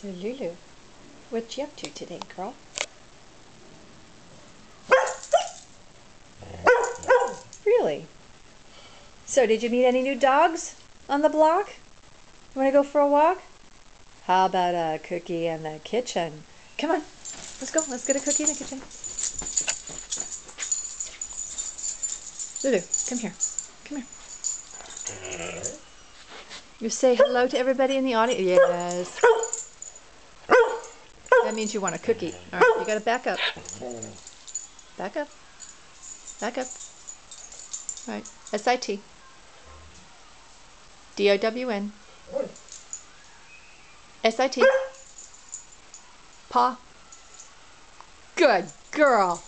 So Lulu, what you up to today, girl? Really? So did you meet any new dogs on the block? You want to go for a walk? How about a cookie in the kitchen? Come on, let's go. Let's get a cookie in the kitchen. Lulu, come here. Come here. You say hello to everybody in the audience? Yes. That means you want a cookie. All right, you got to back up. Back up. Back up. All right, S-I-T. D-O-W-N. S-I-T. Paw. Good girl.